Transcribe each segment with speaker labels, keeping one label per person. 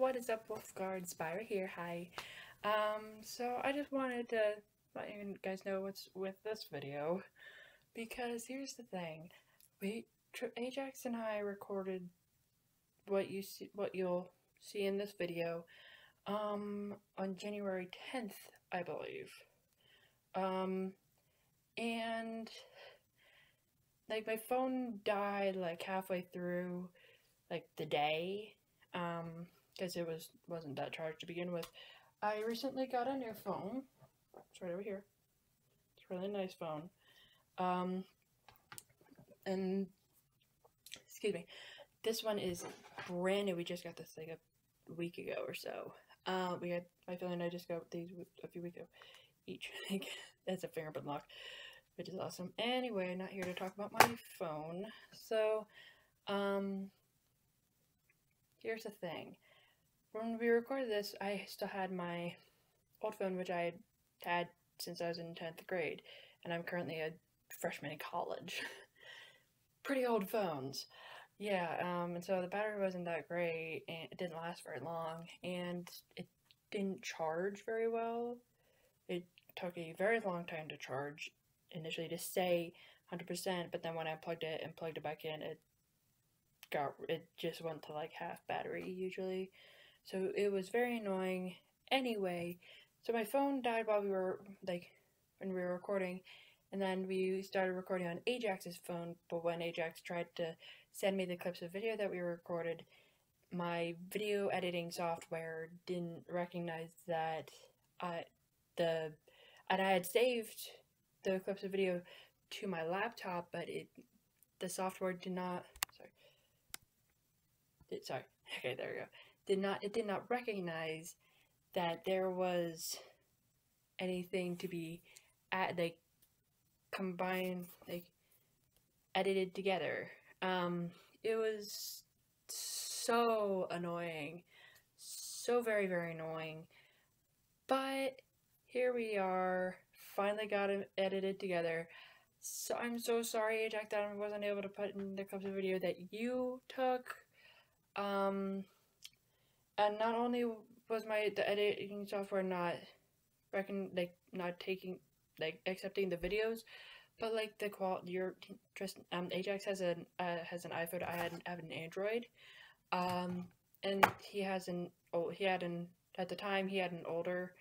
Speaker 1: What is up, Wolfguard Spyra here, hi. Um, so I just wanted to let you guys know what's with this video, because here's the thing, we, Ajax and I recorded what you see, what you'll see in this video, um, on January 10th, I believe. Um, and, like, my phone died, like, halfway through, like, the day, um, because it was wasn't that charged to begin with. I recently got a new phone. It's right over here. It's a really nice phone. Um, and excuse me, this one is brand new. We just got this like a week ago or so. Uh, we had my family and I just got these a few weeks ago each. That's a fingerprint lock, which is awesome. Anyway, not here to talk about my phone. So, um, here's the thing when we recorded this, I still had my old phone, which I had since I was in 10th grade, and I'm currently a freshman in college. Pretty old phones. Yeah, um, and so the battery wasn't that great, and it didn't last very long, and it didn't charge very well. It took a very long time to charge, initially to stay 100%, but then when I plugged it and plugged it back in, it got, it just went to like half battery usually. So it was very annoying. Anyway, so my phone died while we were, like, when we were recording, and then we started recording on Ajax's phone, but when Ajax tried to send me the clips of video that we recorded, my video editing software didn't recognize that I, the, and I had saved the clips of video to my laptop, but it, the software did not, sorry, it, sorry, okay, there we go did not it did not recognize that there was anything to be at like combined like edited together. Um it was so annoying. So very very annoying. But here we are. Finally got it edited together. So i'm so sorry jack that i wasn't able to put in the clips of video that you took. Um and not only was my the editing software not reckon like not taking like accepting the videos but like the quality your just um ajax has an uh, has an iphone i had, have an android. Um and he has an oh he had an at the time he had an older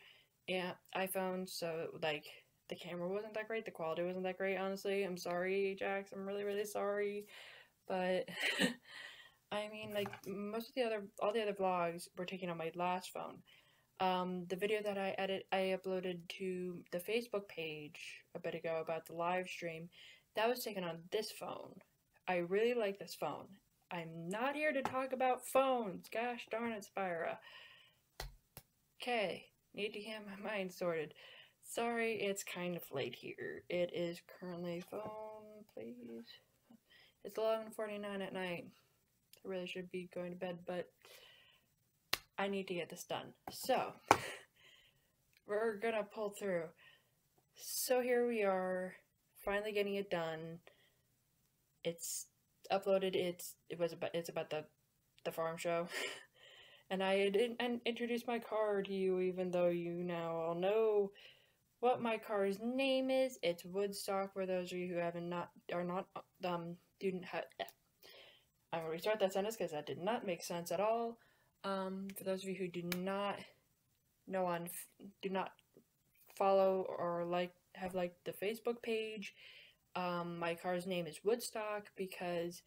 Speaker 1: yeah iphone so like the camera wasn't that great the quality wasn't that great honestly. I'm sorry ajax i'm really really sorry but I mean, like most of the other, all the other vlogs were taken on my last phone. Um, the video that I edit, I uploaded to the Facebook page a bit ago about the live stream, that was taken on this phone. I really like this phone. I'm not here to talk about phones. Gosh darn it, Spyra. Okay, need to get my mind sorted. Sorry, it's kind of late here. It is currently phone, please. It's 11:49 at night. I really should be going to bed, but I need to get this done. So, we're gonna pull through. So here we are, finally getting it done. It's uploaded. It's it was about it's about the the farm show, and I didn't introduce my car to you, even though you now all know what my car's name is. It's Woodstock. For those of you who haven't not are not um didn't have I'm going to restart that sentence because that did not make sense at all. Um, for those of you who do not know on, do not follow or like, have liked the Facebook page, um, my car's name is Woodstock because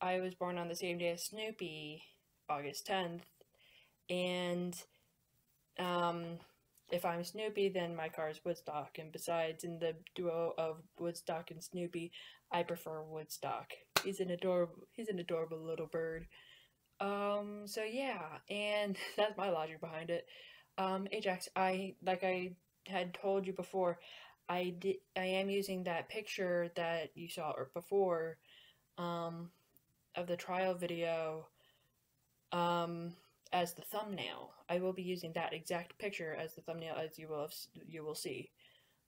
Speaker 1: I was born on the same day as Snoopy, August 10th, and um, if I'm Snoopy, then my car is Woodstock, and besides, in the duo of Woodstock and Snoopy, I prefer Woodstock. He's an adorable he's an adorable little bird. Um so yeah, and that's my logic behind it. Um Ajax, I like I had told you before, I did I am using that picture that you saw before um of the trial video um as the thumbnail. I will be using that exact picture as the thumbnail as you will you will see.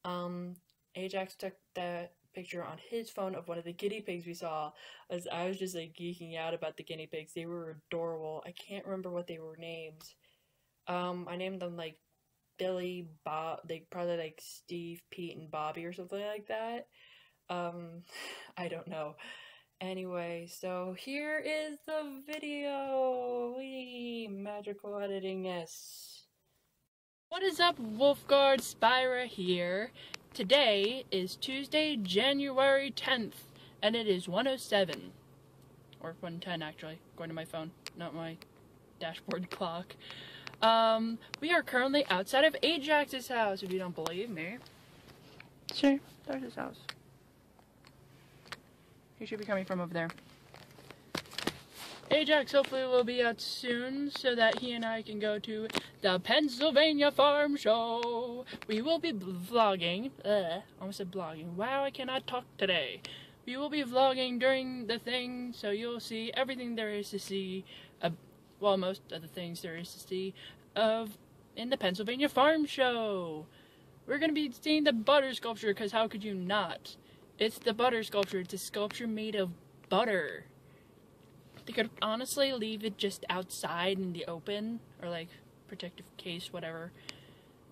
Speaker 1: Um Ajax took that picture on his phone of one of the guinea pigs we saw. As I was just like geeking out about the guinea pigs. They were adorable. I can't remember what they were named. Um, I named them like Billy, Bob, they probably like Steve, Pete, and Bobby or something like that. Um, I don't know. Anyway, so here is the video. Wee, magical editingness. What is up, Wolfguard Spyra here. Today is Tuesday, January 10th, and it is 107. Or 110, actually, according to my phone, not my dashboard clock. Um, we are currently outside of Ajax's house, if you don't believe me. Sure, there's his house. He should be coming from over there. Ajax hopefully will be out soon so that he and I can go to the Pennsylvania Farm Show. We will be vlogging. Uh, almost said blogging. Wow, I cannot talk today. We will be vlogging during the thing, so you'll see everything there is to see. Uh, well, most of the things there is to see of in the Pennsylvania Farm Show. We're gonna be seeing the butter sculpture because how could you not? It's the butter sculpture. It's a sculpture made of butter. They could honestly leave it just outside in the open or like protective case, whatever,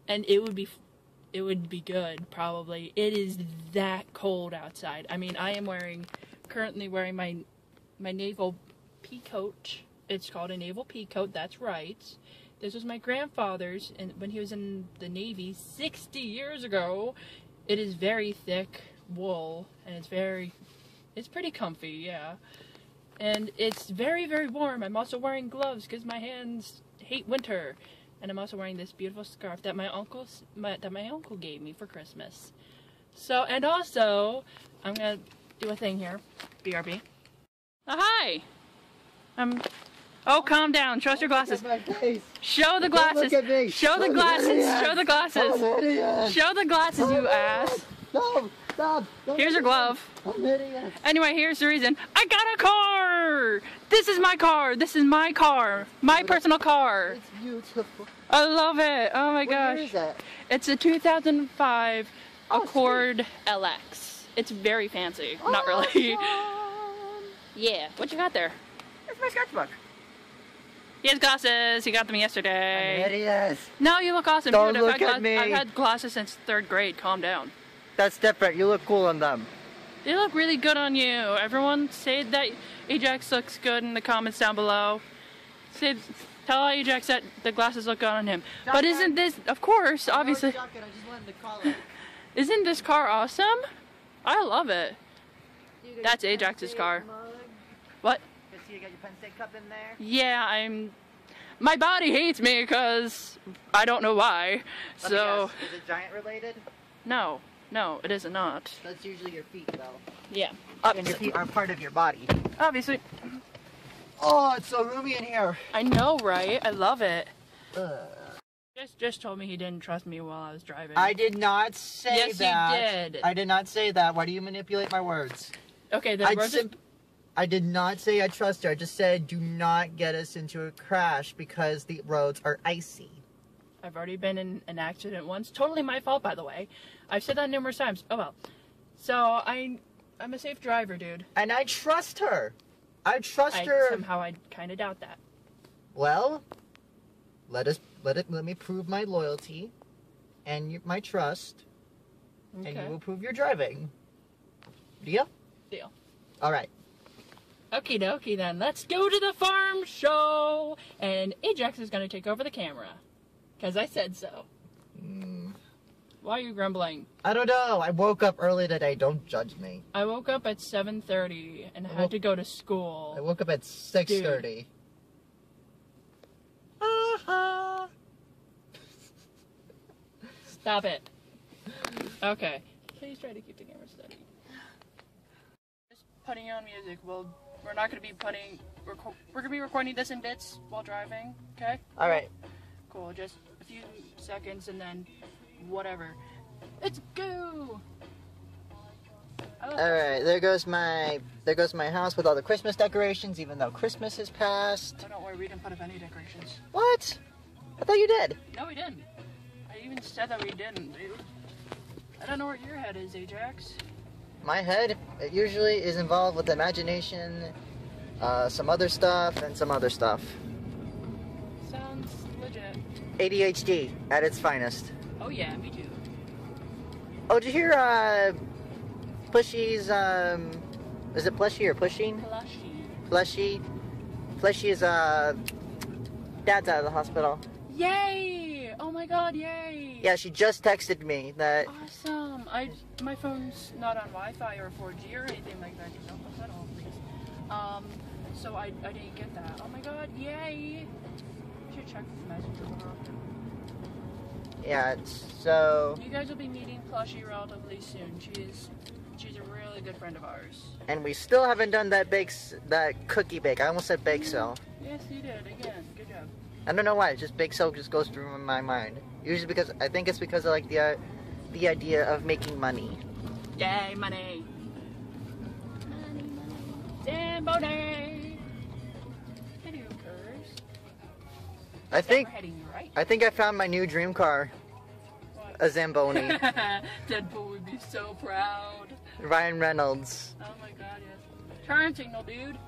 Speaker 1: and it would be it would be good probably. It is that cold outside. I mean, I am wearing currently wearing my my naval pea coat. It's called a naval pea coat. That's right. This was my grandfather's, and when he was in the Navy 60 years ago. It is very thick wool, and it's very, it's pretty comfy, yeah. And it's very, very warm. I'm also wearing gloves because my hands hate winter. And I'm also wearing this beautiful scarf that my uncle, my, that my uncle gave me for Christmas. So, and also, I'm gonna do a thing here. BRB. Oh, hi! Um, oh, calm down. Us your glasses. Show the glasses. Show the glasses. Show the glasses. Show the glasses, you ass.
Speaker 2: No, stop.
Speaker 1: Here's your glove.
Speaker 2: I'm idiot.
Speaker 1: Anyway, here's the reason. I got a car! This is my car. This is my car. My personal car.
Speaker 2: It's beautiful.
Speaker 1: I love it. Oh my
Speaker 2: What
Speaker 1: gosh.
Speaker 2: is that?
Speaker 1: It's a 2005
Speaker 2: Oh,
Speaker 1: Accord LX. It's very fancy. Oh, Not really.
Speaker 2: Awesome.
Speaker 1: Yeah. What you got there?
Speaker 2: It's my sketchbook.
Speaker 1: He has glasses. He got them yesterday.
Speaker 2: Oh, I'm
Speaker 1: yesterday.
Speaker 2: idiot.
Speaker 1: No, you look awesome.
Speaker 2: Don't
Speaker 1: dude.
Speaker 2: look
Speaker 1: I've had
Speaker 2: at
Speaker 1: gla-
Speaker 2: me.
Speaker 1: I've had glasses since third grade. Calm down.
Speaker 2: That's different. You look cool in them.
Speaker 1: They look really good on you. Everyone say that Ajax looks good in the comments down below. Say, tell Ajax that the glasses look good on him. But isn't this, of course, obviously,
Speaker 2: I just wanted to call it.
Speaker 1: isn't this car awesome? I love it. That's Ajax's car.
Speaker 2: mug.
Speaker 1: What?
Speaker 2: You see you got your Penn State cup in there?
Speaker 1: Yeah, I'm. My body hates me because I don't know why.
Speaker 2: Let
Speaker 1: So,
Speaker 2: Is it giant related?
Speaker 1: no, no, it is not.
Speaker 2: That's usually your feet, though.
Speaker 1: Yeah,
Speaker 2: And your feet are part of your body.
Speaker 1: Obviously.
Speaker 2: Oh, it's so roomy in here.
Speaker 1: I know, right? I love it.
Speaker 2: Ugh.
Speaker 1: Just, just told me he didn't trust me while I was driving.
Speaker 2: I did not say
Speaker 1: Yes, you
Speaker 2: that.
Speaker 1: did.
Speaker 2: I did not say that. Why do you manipulate my words?
Speaker 1: Okay, the
Speaker 2: I, sim- I did not say I trust her. I just said do not get us into a crash because the roads are icy.
Speaker 1: I've already been in an accident once. Totally my fault, by the way. I've said that numerous times. Oh well. So I, I'm a safe driver, dude.
Speaker 2: And I trust her. I trust
Speaker 1: I
Speaker 2: her.
Speaker 1: somehow I kind of doubt that.
Speaker 2: Well, let us let it let me prove my loyalty and my trust,
Speaker 1: okay.
Speaker 2: and you will prove your driving. Deal?
Speaker 1: Deal.
Speaker 2: All right.
Speaker 1: Okie dokie then. Let's go to the farm show, and Ajax is gonna take over the camera, cause I said so.
Speaker 2: Mm,
Speaker 1: Why are you grumbling?
Speaker 2: I don't know. I woke up early today. Don't judge me.
Speaker 1: I woke up at 7:30 and
Speaker 2: Well-
Speaker 1: had to go to school.
Speaker 2: I woke up at six thirty.
Speaker 1: Stop it. Okay. Please try to keep the camera steady. Just putting on music. Well, we're not gonna be putting. We're gonna be recording this in bits while driving. Okay.
Speaker 2: All right.
Speaker 1: Cool. Just a few seconds and then whatever. Let's go. I
Speaker 2: All right. There goes my there goes my house with all the Christmas decorations. Even though Christmas has passed.
Speaker 1: Oh, don't worry, we didn't put up any decorations.
Speaker 2: What? I thought you did.
Speaker 1: No, we didn't. I even said that we didn't, dude. I don't know where your head is, Ajax.
Speaker 2: my head it usually is involved with imagination, uh, some other stuff, and some other stuff.
Speaker 1: Sounds legit.
Speaker 2: ADHD at its finest.
Speaker 1: Oh yeah, me too.
Speaker 2: Oh, did you hear uh, Pushy's? Um, is it Plushy or Pushing?
Speaker 1: Plushy.
Speaker 2: Plushy. is uh, dad's out of the hospital.
Speaker 1: Yay! Oh my god, yay!
Speaker 2: Yeah, she just texted me that.
Speaker 1: Awesome. I my phone's not on Wi-Fi or 4G or anything like that. You know, at all, please. Um, so I I didn't get that. Oh my god, yay! I should check the messenger more often.
Speaker 2: Yeah, so
Speaker 1: You guys will be meeting Plushie relatively soon. She's she's a really good friend of ours.
Speaker 2: and we still haven't done that bakes that cookie bake. I almost said bake sale.
Speaker 1: Yes, you did again. Good job.
Speaker 2: I don't know why. Just bake sale just goes through my mind. Usually because I think it's because of like the uh, the idea of making money.
Speaker 1: Yay, money! Money, money. Zamboni! Hello,
Speaker 2: I think
Speaker 1: right.
Speaker 2: I think I found my new dream car,
Speaker 1: What?
Speaker 2: a Zamboni.
Speaker 1: Deadpool would be so proud.
Speaker 2: Ryan Reynolds.
Speaker 1: Oh my god, yes. Turn signal, dude.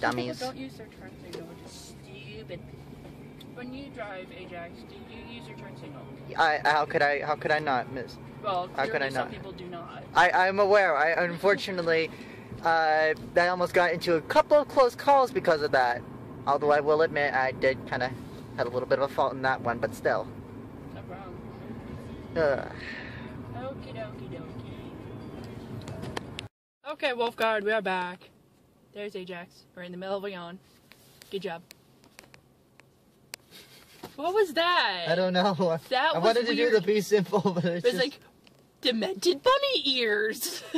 Speaker 1: Some people
Speaker 2: Dummies.
Speaker 1: don't use their turn signal, which is stupid. When you drive Ajax, do you use your turn signal?
Speaker 2: I how could I how could I not miss?
Speaker 1: Well,
Speaker 2: How could I
Speaker 1: some
Speaker 2: not?
Speaker 1: people do not.
Speaker 2: I I'm aware. I unfortunately uh I almost got into a couple of close calls because of that. Although I will admit I did kind of had a little bit of a fault in that one, but still.
Speaker 1: No problem.
Speaker 2: Ugh.
Speaker 1: Okie dokie dokie. Okay, Wolfguard, we are back. There's Ajax. We're in the middle of a yawn. Good job. What was that?
Speaker 2: I don't know.
Speaker 1: That
Speaker 2: I wanted to do the be simple, but it's
Speaker 1: It was
Speaker 2: just
Speaker 1: like demented bunny ears.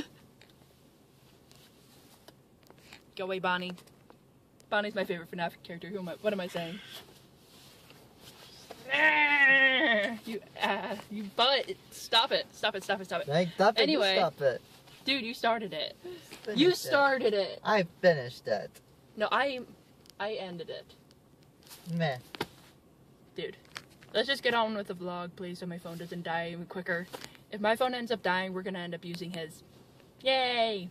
Speaker 1: Go away, Bonnie. Bonnie's my favorite FNAF character. Who am I? What am I saying? You, uh, you butt. Stop it. Stop it. Stop it. Stop it.
Speaker 2: Like, stop it,
Speaker 1: Anyway.
Speaker 2: stop it.
Speaker 1: Dude, you started it.
Speaker 2: Finish
Speaker 1: You
Speaker 2: it.
Speaker 1: started it.
Speaker 2: I finished it.
Speaker 1: No, I, I ended it.
Speaker 2: Meh.
Speaker 1: Dude, let's just get on with the vlog, please, so my phone doesn't die even quicker. If my phone ends up dying, we're gonna end up using his. Yay!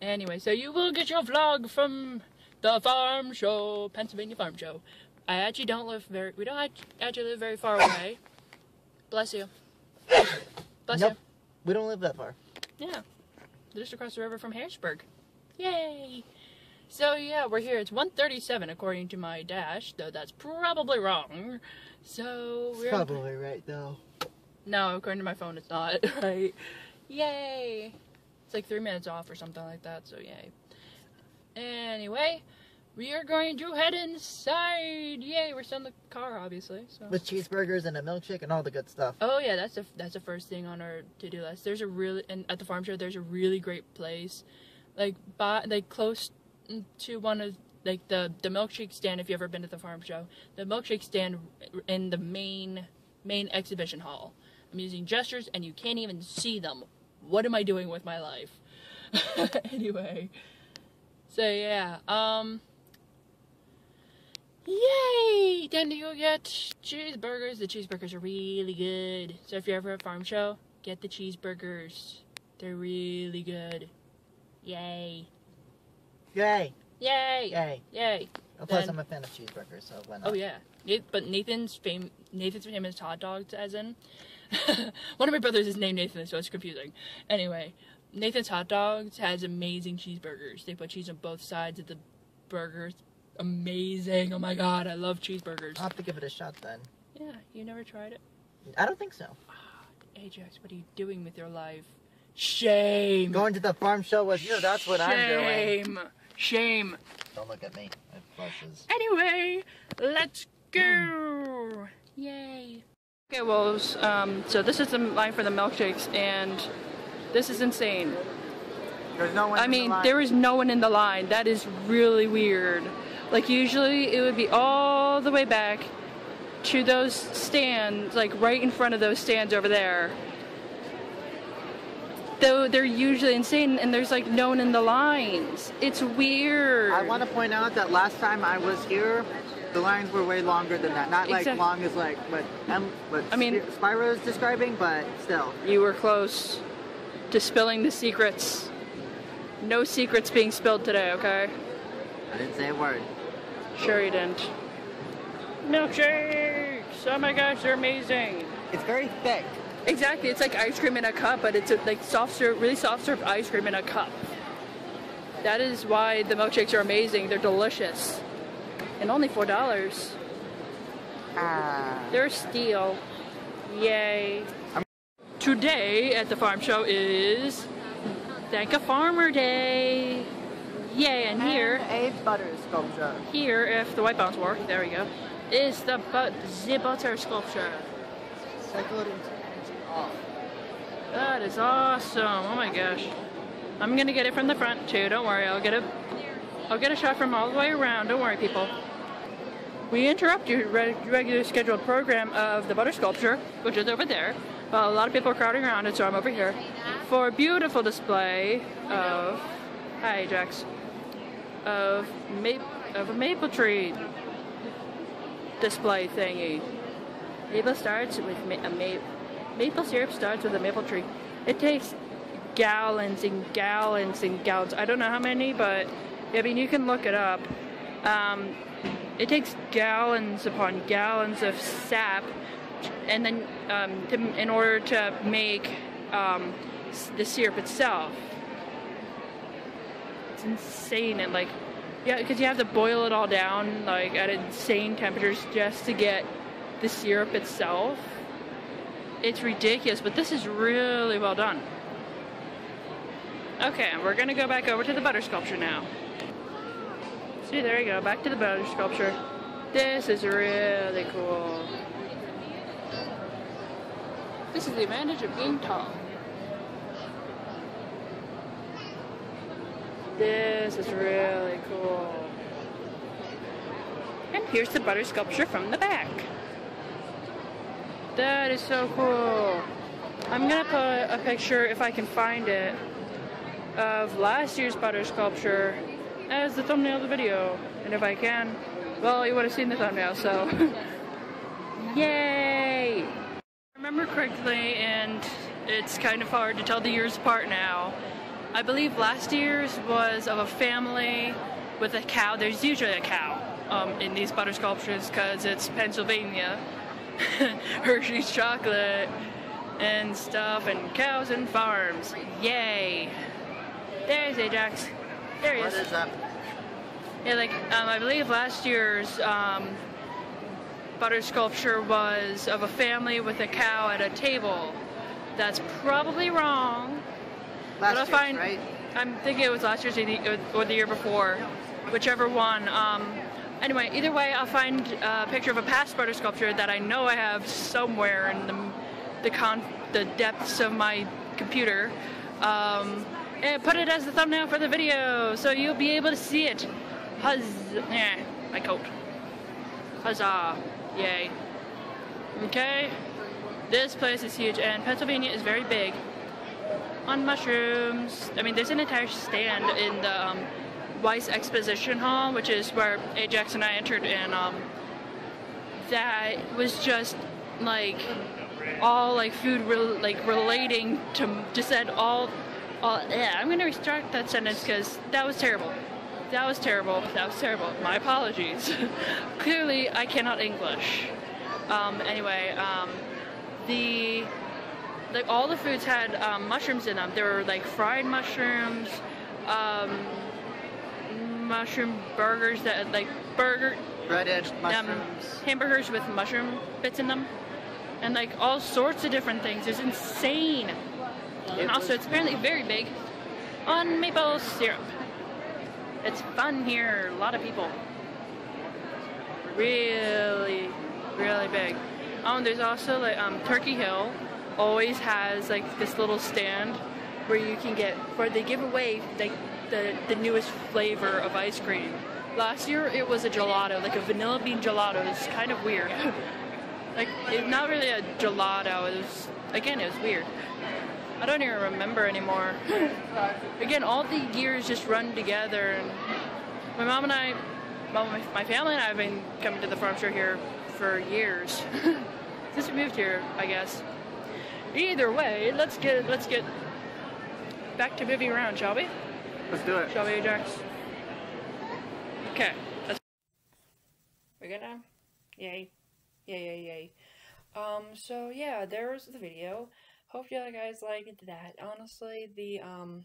Speaker 1: Anyway, so you will get your vlog from the farm show, Pennsylvania Farm Show. I actually don't live very. We don't actually live very far away. Bless you. Bless
Speaker 2: Nope. We don't live that far.
Speaker 1: you. Yeah, just across the river from Harrisburg. Yay! So yeah, we're here. It's 1:37 according to my dash, though that's probably wrong. So we're
Speaker 2: probably right though.
Speaker 1: no, according to my phone, it's not right. Yay! It's like three minutes off or something like that. So yay. Anyway, we are going to head inside. Yay! We're still in the car, obviously. So.
Speaker 2: With cheeseburgers and a milkshake and all the good stuff.
Speaker 1: Oh yeah, that's the that's the first thing on our to do list. There's a really and at the farm show there's a really great place, like by like close to one of like the the milkshake stand. If you've ever been to the farm show, the milkshake stand in the main main exhibition hall. I'm using gestures and you can't even see them. What am I doing with my life? anyway, so yeah, um. Yay! Time to go get cheeseburgers. The cheeseburgers are really good. So if you're ever at farm show, get the cheeseburgers. They're really good. Yay!
Speaker 2: Yay!
Speaker 1: Yay!
Speaker 2: Yay!
Speaker 1: Yay!
Speaker 2: Plus,
Speaker 1: Then-
Speaker 2: I'm a fan of cheeseburgers, so why not?
Speaker 1: Oh yeah. But Nathan's fame, Nathan's famous hot dogs, as in one of my brothers is named Nathan, so it's confusing. Anyway, Nathan's hot dogs has amazing cheeseburgers. They put cheese on both sides of the burgers. Amazing! Oh my god, I love cheeseburgers.
Speaker 2: I'll have to give it a shot then.
Speaker 1: Yeah, you never tried it.
Speaker 2: I don't think so.
Speaker 1: Ajax, what are you doing with your life? Shame.
Speaker 2: Going to the farm show with you, that's what I'm doing.
Speaker 1: Shame. Shame.
Speaker 2: Don't look at me. It flushes.
Speaker 1: Anyway, let's go. Yay. Okay, wolves. Um, so this is the line for the milkshakes, and this is insane.
Speaker 2: There's no one
Speaker 1: I
Speaker 2: in the
Speaker 1: mean,
Speaker 2: line.
Speaker 1: there is no one in the line. That is really weird. Like usually, it would be all the way back to those stands, like right in front of those stands over there. Though they're usually insane, and there's like no one in the lines. It's weird.
Speaker 2: I want to point out that last time I was here, the lines were way longer than that. Not like
Speaker 1: Exact-
Speaker 2: long as like what, em, what
Speaker 1: I mean-
Speaker 2: Spyro is describing, but still.
Speaker 1: You were close to spilling the secrets. No secrets being spilled today, okay?
Speaker 2: I didn't say a word.
Speaker 1: Sure you didn't. Milkshakes! Oh my gosh, they're amazing.
Speaker 2: It's very thick.
Speaker 1: Exactly, it's like ice cream in a cup, but it's a, like soft serve, really soft serve ice cream in a cup. That is why the milkshakes are amazing. They're delicious, and only four dollars.
Speaker 2: Ah.
Speaker 1: They're steal. Yay! Today at the farm show is Thank a Farmer Day. Yay! And here,
Speaker 2: a butter sculpture.
Speaker 1: here, if the white bounce work, there we go, is the but the butter sculpture. That is awesome. Oh my gosh. I'm gonna get it from the front too. Don't worry. I'll get a I'll get a shot from all the way around. Don't worry, people. We interrupt your re- regular scheduled program of the butter sculpture, which is over there. Well, a lot of people are crowding around it, so I'm over here for a beautiful display of hi Ajax of ma- of a maple tree display thingy. Maple starts with ma- a ma- maple syrup starts with a maple tree. It takes gallons and gallons and gallons. I don't know how many, but I mean you can look it up. Um, it takes gallons upon gallons of sap, and then um, to, in order to make um, the syrup itself. It's insane and like yeah, because you have to boil it all down like at insane temperatures just to get the syrup itself. It's ridiculous, but this is really well done. Okay, we're gonna go back over to the butter sculpture now. See, there you go, back to the butter sculpture. This is really cool. This is the advantage of being tall. This is really cool. And here's the butter sculpture from the back. That is so cool. I'm gonna put a picture, if I can find it, of last year's butter sculpture as the thumbnail of the video. And if I can, well, you would have seen the thumbnail, so. Yay! Remember correctly, and it's kind of hard to tell the years apart now. I believe last year's was of a family with a cow. There's usually a cow um, in these butter sculptures because it's Pennsylvania. Hershey's chocolate and stuff, and cows and farms. Yay! There's Ajax. There he
Speaker 2: What
Speaker 1: is.
Speaker 2: is up?
Speaker 1: Yeah, like um, I believe last year's um, butter sculpture was of a family with a cow at a table. That's probably wrong.
Speaker 2: Last
Speaker 1: But I'll
Speaker 2: year's,
Speaker 1: find.
Speaker 2: right?
Speaker 1: I'm thinking it was last year's or the, or the year before, whichever one. Um, anyway, either way, I'll find a picture of a past butter sculpture that I know I have somewhere in the the con the depths of my computer, um, and put it as the thumbnail for the video, so you'll be able to see it. Huzz! Yeah, my coat. Huzzah! Yay! Okay, this place is huge, and Pennsylvania is very big on mushrooms. I mean, there's an entire stand in the um, Weiss Exposition Hall, which is where Ajax and I entered, and um, that was just like all like food rel like relating to just said all. all yeah, I'm gonna restart that sentence because that was terrible. That was terrible. That was terrible. My apologies. Clearly, I cannot English. Um, anyway, um, the like all the foods had um, mushrooms in them. There were like fried mushrooms, um, mushroom burgers that like burger
Speaker 2: Breaded
Speaker 1: um,
Speaker 2: mushrooms.
Speaker 1: hamburgers with mushroom bits in them, and like all sorts of different things. It's insane. and also, it's apparently very big on maple syrup. It's fun here. A lot of people. Really, really big. Oh, there's also like um, Turkey Hill always has like this little stand where you can get where they give away like the the newest flavor of ice cream. Last year it was a gelato, like a vanilla bean gelato. It's kind of weird. like it's not really a gelato. It was again it was weird. I don't even remember anymore. again, all the years just run together. And my mom and I, my family and I have been coming to the farm show here for years since we moved here, I guess. Either way, let's get let's get back to moving around, shall we?
Speaker 2: Let's do it.
Speaker 1: Shall we, Ajax? Okay. Let's... We're gonna. Yay. Yay, yay, yay. Um, so yeah, there's the video. Hope you guys liked that. Honestly, the, um,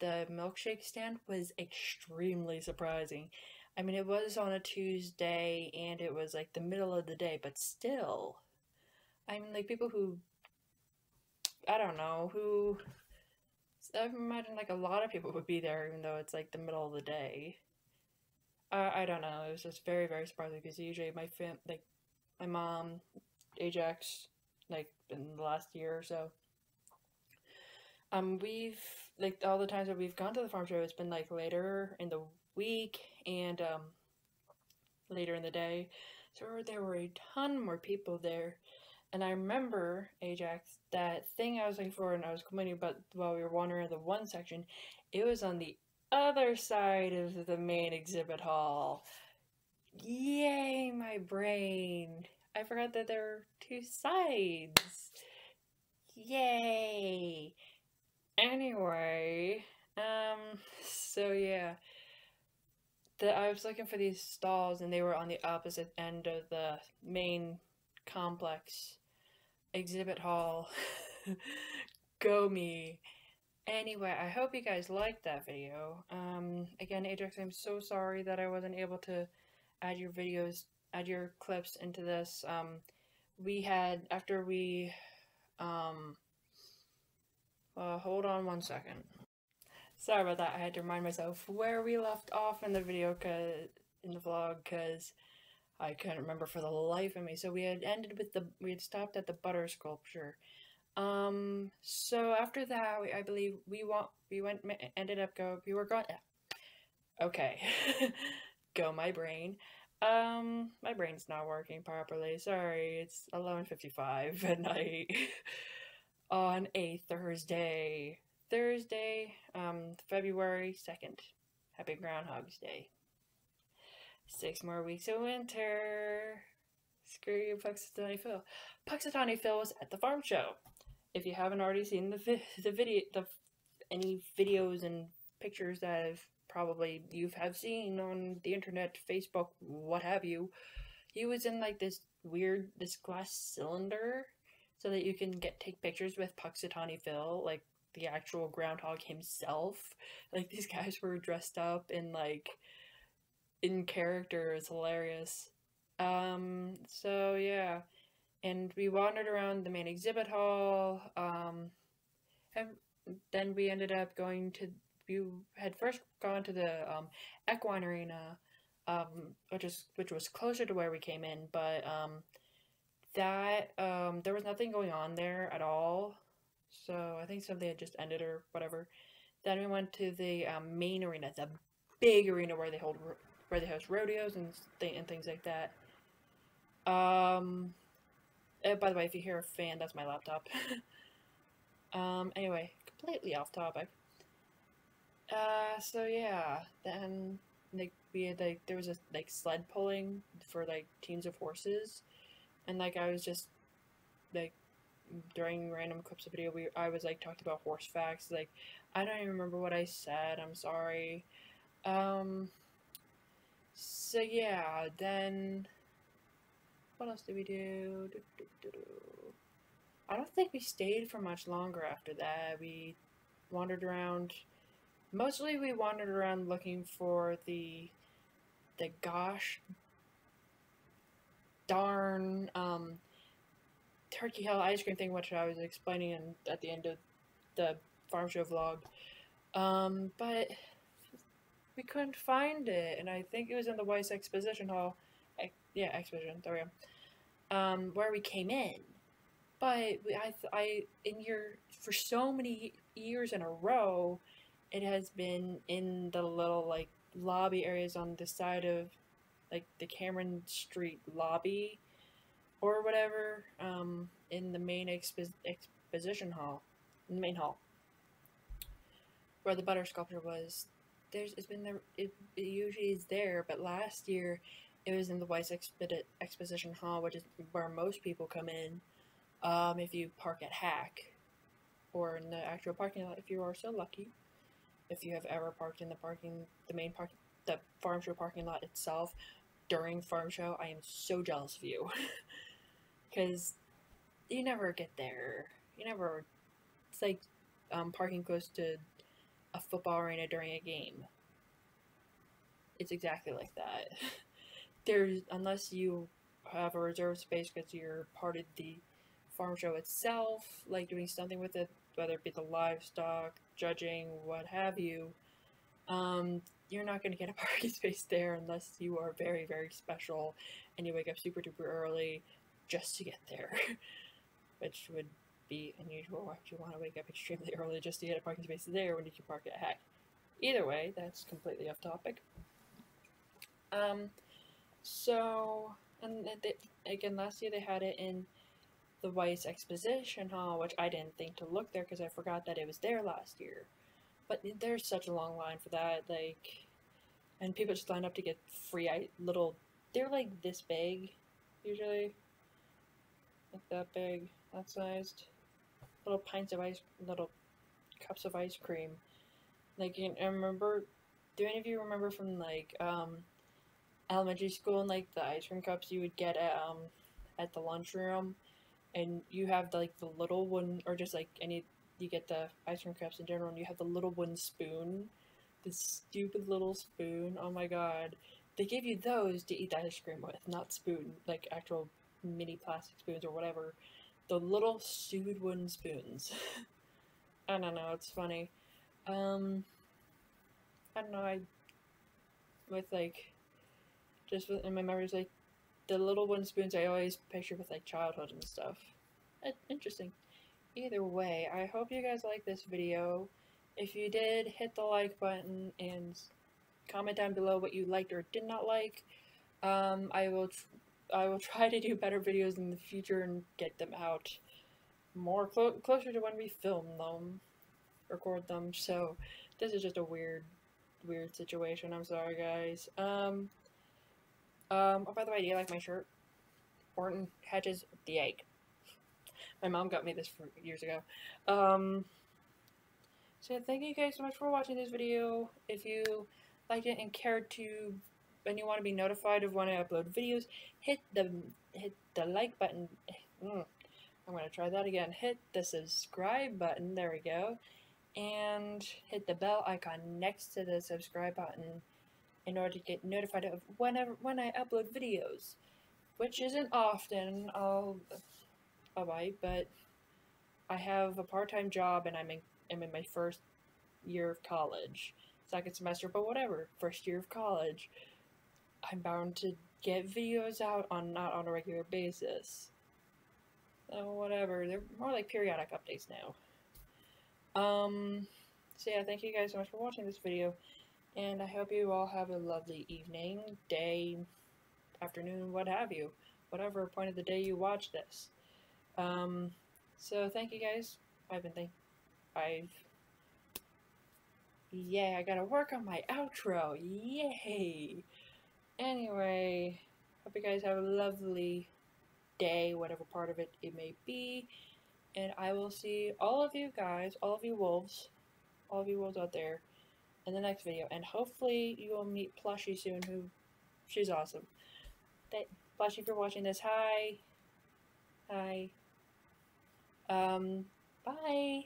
Speaker 1: the milkshake stand was extremely surprising. I mean, it was on a Tuesday and it was like the middle of the day, but still. I mean, like people who, I don't know, who, I imagine like a lot of people would be there even though it's like the middle of the day. Uh, I don't know, it was just very, very surprising because usually my fam, like my mom, Ajax, like in the last year or so, um, we've like all the times that we've gone to the farm show, it's been like later in the week and um, later in the day. So there were a ton more people there. And I remember, Ajax, that thing I was looking for and I was complaining about while we were wandering the one section, it was on the other side of the main exhibit hall. Yay, my brain. I forgot that there are two sides. Yay. Anyway, um, so yeah the, I was looking for these stalls and they were on the opposite end of the main complex exhibit hall. Go me. Anyway, I hope you guys liked that video. Um, again, Ajax, I'm so sorry that I wasn't able to add your videos, add your clips into this. Um, we had, after we, um, uh, hold on one second. Sorry about that. I had to remind myself where we left off in the video, cause in the vlog, because I couldn't remember for the life of me. So we had ended with the we had stopped at the butter sculpture. Um. So after that, we, I believe we want we went ended up go we were going. Okay, go my brain. Um, my brain's not working properly. Sorry, it's 11:55 at night on a Thursday. Thursday, um, February 2nd. Happy Groundhog's Day. Six more weeks of winter. Screw you, Punxsutawney Phil. Punxsutawney Phil was at the farm show. If you haven't already seen the vi the video, the any videos and pictures that have probably you have seen on the internet, Facebook, what have you, he was in like this weird this glass cylinder so that you can get take pictures with Punxsutawney Phil, like the actual groundhog himself. Like these guys were dressed up in like in character. It's hilarious. Um, so yeah. And we wandered around the main exhibit hall. Um, and then we ended up going to we had first gone to the um, equine arena, um, which is which was closer to where we came in, but um, that um, there was nothing going on there at all. So I think something had just ended or whatever. Then we went to the um, main arena, the big arena where they hold where they host rodeos and th and things like that. Um. Uh, by the way, if you hear a fan, that's my laptop. um. Anyway, completely off topic. Uh. So yeah, then like we had like there was a like sled pulling for like teams of horses, and like I was just like during random clips of video, we I was like talking about horse facts. Like, I don't even remember what I said. I'm sorry. Um. So yeah, then what else did we do? do, do, do, do. I don't think we stayed for much longer after that. We wandered around. Mostly, we wandered around looking for the the gosh darn um Turkey Hill ice cream thing, which I was explaining in, at the end of the farm show vlog. Um, but we couldn't find it, and I think it was in the Weiss Exposition Hall. Ex yeah, Exposition. There we go. Um, where we came in, but I, I, in your for so many years in a row, it has been in the little like lobby areas on the side of like the Cameron Street lobby or whatever um, in the main expo exposition hall, in the main hall, where the butter sculpture was. There's it's been there. It, it usually is there, but last year it was in the Weiss Exposition Hall, which is where most people come in um, if you park at HACC, or in the actual parking lot if you are so lucky. If you have ever parked in the parking, the main park, the farm show parking lot itself during farm show, I am so jealous of you. Because you never get there. You never. It's like um, parking close to a football arena during a game. It's exactly like that. There's unless you have a reserved space because you're part of the farm show itself, like doing something with it, whether it be the livestock, judging, what have you. Um, you're not going to get a parking space there unless you are very, very special and you wake up super duper early just to get there, which would be unusual if you want to wake up extremely early just to get a parking space there when you can park at HACC. Either way, that's completely off topic. Um, so, and they, again, last year they had it in the Weis Exposition Hall, which I didn't think to look there because I forgot that it was there last year. But there's such a long line for that, like, and people just line up to get free little. They're like this big, usually, like that big, that sized, little pints of ice, little cups of ice cream. Like, I remember. Do any of you remember from like um, elementary school and like the ice cream cups you would get at um at the lunchroom? And you have the, like the little one or just like any you get the ice cream cups in general and you have the little one spoon the stupid little spoon oh my god. They give you those to eat the ice cream with not spoon like actual mini plastic spoons or whatever. The little stupid wooden spoons. I don't know it's funny. Um i don't know i with like just in my memories like the little wooden spoons I always picture with like childhood and stuff. Interesting. Either way, I hope you guys like this video. If you did, hit the like button and comment down below what you liked or did not like. Um, I will I will try to do better videos in the future and get them out more clo closer to when we film them, record them. So this is just a weird, weird situation. I'm sorry, guys. Um, um, oh, by the way, do you like my shirt? Horton Hatches the Egg. My mom got me this for years ago. Um, so thank you guys so much for watching this video. If you liked it and cared to, and you want to be notified of when I upload videos, hit the hit the like button. Mm, I'm gonna try that again. Hit the subscribe button. There we go, and hit the bell icon next to the subscribe button in order to get notified of whenever when I upload videos, which isn't often. I'll, I might, but I have a part-time job and I'm in, I'm in my first year of college, second semester, but whatever, first year of college. I'm bound to get videos out on not on a regular basis. So whatever, they're more like periodic updates now. Um, so yeah, thank you guys so much for watching this video. And I hope you all have a lovely evening, day, afternoon, what have you. Whatever point of the day you watch this. Um, so thank you guys. I've been think I've Yeah, I gotta work on my outro. Yay! Anyway, hope you guys have a lovely day, whatever part of it it may be. And I will see all of you guys, all of you wolves, all of you wolves out there, in the next video. And hopefully you will meet Plushie soon, who, she's awesome. Thank, Plushie for watching this. Hi. Hi. Um, bye.